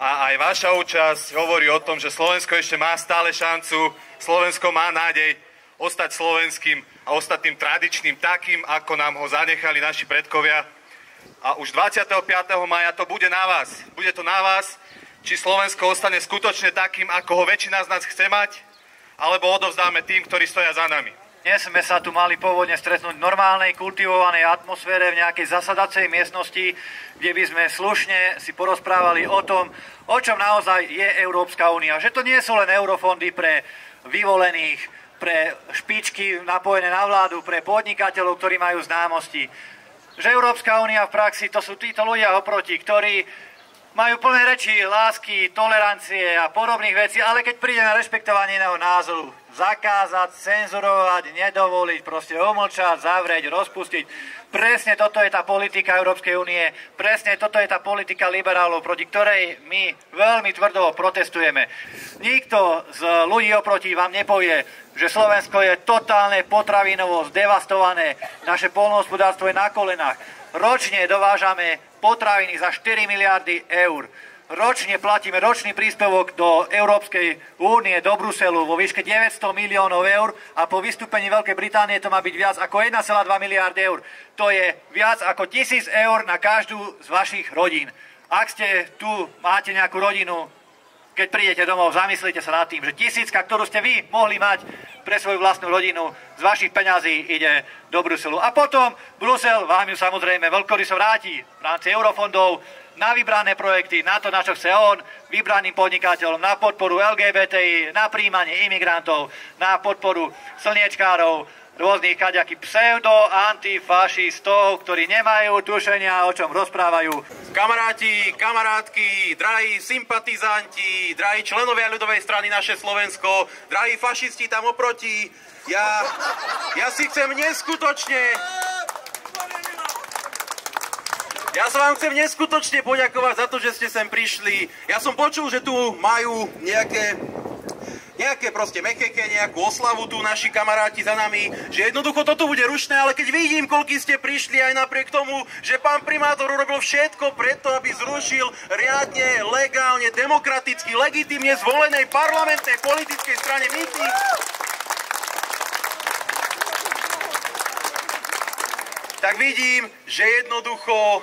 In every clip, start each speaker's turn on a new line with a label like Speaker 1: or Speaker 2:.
Speaker 1: a aj vaša účasť hovorí o tom, že Slovensko ešte má stále šancu, Slovensko má nádej ostať slovenským a ostať tým tradičným takým, ako nám ho zanechali naši predkovia. A už 25. maja to bude na vás. Bude to na vás, či Slovensko ostane skutočne takým, ako ho väčšina z nás chce mať, alebo odovzdáme tým, ktorí stoja za nami.
Speaker 2: Dnes sme sa tu mali pôvodne stretnúť v normálnej, kultivovanej atmosfére v nejakej zasadacej miestnosti, kde by sme slušne si porozprávali o tom, o čom naozaj je Európska únia. Že to nie sú len eurofondy pre vyvolených, pre špičky napojené na vládu, pre podnikateľov, ktorí majú známosti. Že Európska únia v praxi to sú títo ľudia oproti, ktorí majú plné reči lásky, tolerancie a podobných vecí, ale keď príde na rešpektovanie iného názoru, zakázať, cenzurovať, nedovoliť, proste omlčať, zavrieť, rozpustiť. Presne toto je tá politika Európskej únie, presne toto je tá politika liberálov, proti ktorej my veľmi tvrdo protestujeme. Nikto z ľudí oproti vám nepovie, že Slovensko je totálne potravinovo zdevastované, naše polnohospodárstvo je na kolenách. Ročne dovážame potraviny za 4 miliardy eur. Ročne platíme ročný príspevok do Európskej únie, do Bruselu vo výške 900 miliónov eur a po vystúpení Veľkej Británie to má byť viac ako 1,2 miliardy eur. To je viac ako 1000 eur na každú z vašich rodín. Ak ste tu, máte nejakú rodinu, keď prídete domov, zamyslite sa nad tým, že tisícka, ktorú ste vy mohli mať pre svoju vlastnú rodinu, z vašich peňazí ide do Bruselu. A potom Brusel vám ju samozrejme veľkoryso vráti v rámci eurofondov na vybrané projekty, na to, na čo chce on, vybraným podnikateľom, na podporu LGBTI, na príjmanie imigrantov, na podporu slniečkárov, rôznych kaďakých pseudo-antifašistov, ktorí nemajú tušenia, o čom rozprávajú.
Speaker 3: Kamaráti, kamarátky, drahí sympatizanti, drahí členovia ľudovej strany naše Slovensko, drahí fašisti tam oproti, ja, ja si chcem neskutočne... Ja sa vám chcem neskutočne poďakovať za to, že ste sem prišli. Ja som počul, že tu majú nejaké nejaké proste mekeke, nejakú oslavu tu naši kamaráti za nami, že jednoducho toto bude rušné, ale keď vidím, koľky ste prišli aj napriek tomu, že pán primátor urobil všetko preto, aby zrušil riadne, legálne, demokraticky, legitimne zvolenej parlamentnej politickej strane mýtnik, tak vidím, že jednoducho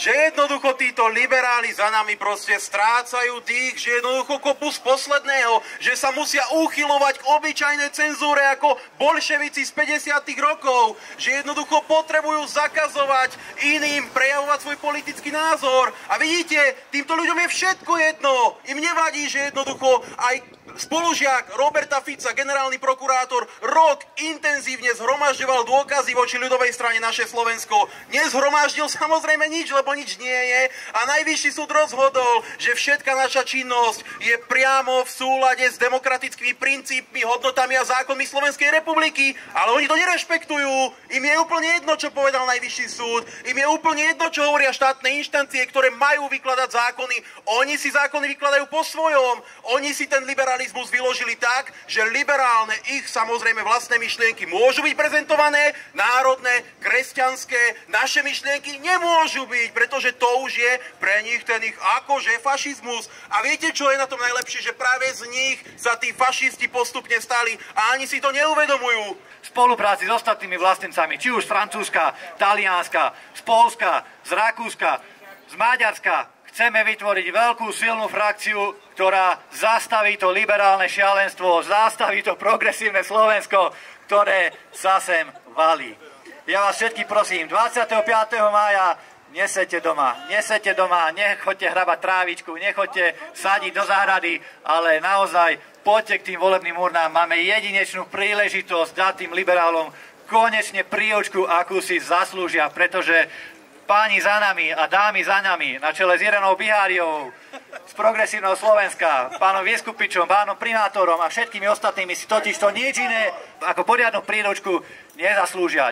Speaker 3: že jednoducho títo liberáli za nami proste strácajú tých, že jednoducho kopu z posledného, že sa musia uchylovať k obyčajnej cenzúre ako bolševici z 50 rokov, že jednoducho potrebujú zakazovať iným prejavovať svoj politický názor. A vidíte, týmto ľuďom je všetko jedno. Im nevadí, že jednoducho aj Spolužiak Roberta Fica, generálny prokurátor, rok intenzívne zhromažďoval dôkazy voči ľudovej strane naše Slovensko. Nezhromaždil samozrejme nič, lebo nič nie je. A najvyšší súd rozhodol, že všetka naša činnosť je priamo v súlade s demokratickými princípmi, hodnotami a zákonmi Slovenskej republiky. Ale oni to nerešpektujú. Im je úplne jedno, čo povedal najvyšší súd. Im je úplne jedno, čo hovoria štátne inštancie, ktoré majú vykladať zákony. Oni si zákony vykladajú po svojom. Oni si ten liberálny liberalizmus vyložili tak, že liberálne ich samozrejme vlastné myšlienky môžu byť prezentované, národné, kresťanské, naše myšlienky nemôžu byť, pretože to už je pre nich ten ich akože fašizmus. A viete, čo je na tom najlepšie? Že práve z nich sa tí fašisti postupne stali a ani si to neuvedomujú.
Speaker 2: V spolupráci s ostatnými vlastnicami, či už z Francúzska, Talianska, z Polska, z Rakúska, z Maďarska, Chceme vytvoriť veľkú silnú frakciu, ktorá zastaví to liberálne šialenstvo, zastaví to progresívne Slovensko, ktoré sa sem valí. Ja vás všetky prosím, 25. mája nesete doma, nesete doma, nechoďte hrabať trávičku, nechoďte sadiť do záhrady, ale naozaj poďte k tým volebným urnám. Máme jedinečnú príležitosť dať tým liberálom konečne príočku, akú si zaslúžia, pretože páni za nami a dámy za nami na čele s Irenou Biháriovou z Progresívneho Slovenska, pánom Vieskupičom, pánom primátorom a všetkými ostatnými si totiž to nič iné ako poriadnu príročku nezaslúžia.